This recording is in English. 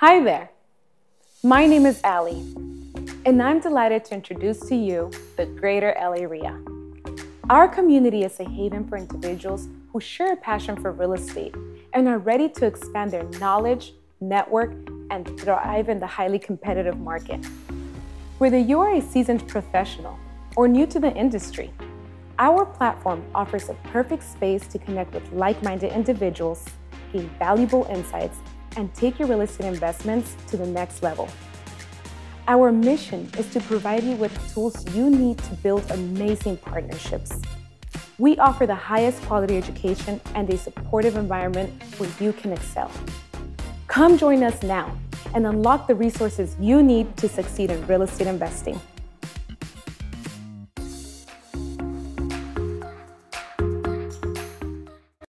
Hi there. My name is Ali, and I'm delighted to introduce to you the Greater LA REIA. Our community is a haven for individuals who share a passion for real estate and are ready to expand their knowledge, network, and thrive in the highly competitive market. Whether you are a seasoned professional or new to the industry, our platform offers a perfect space to connect with like minded individuals, gain valuable insights, and take your real estate investments to the next level. Our mission is to provide you with the tools you need to build amazing partnerships. We offer the highest quality education and a supportive environment where you can excel. Come join us now and unlock the resources you need to succeed in real estate investing.